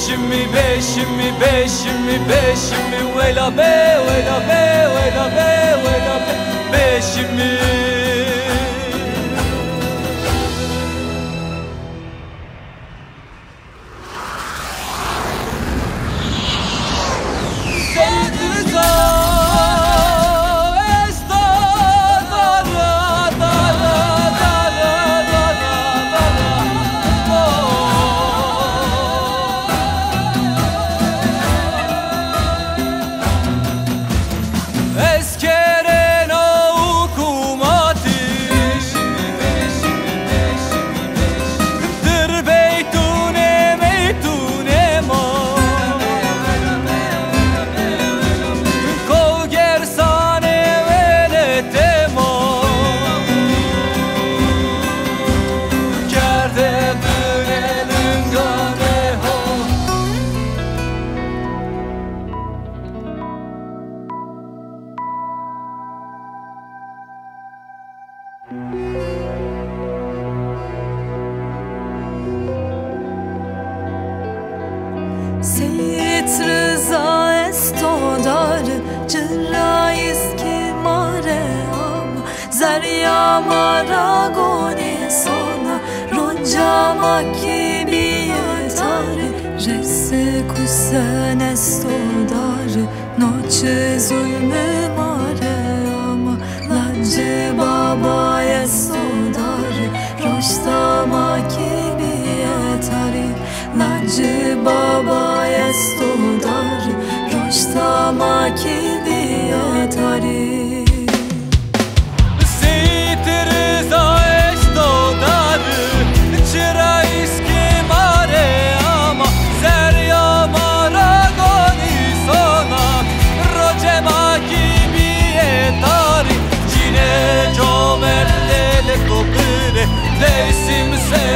beşimi beşimi beşimi beşimi Vela be vela be vela be vela be. Beşimi Zerya maragoni sona Roncama ki biyetare Resse kusen estodar Noche zulmü mare ama Lance baba estodar Roştama ki biyetare Lance baba estodar Roştama ki biyetare mevsimse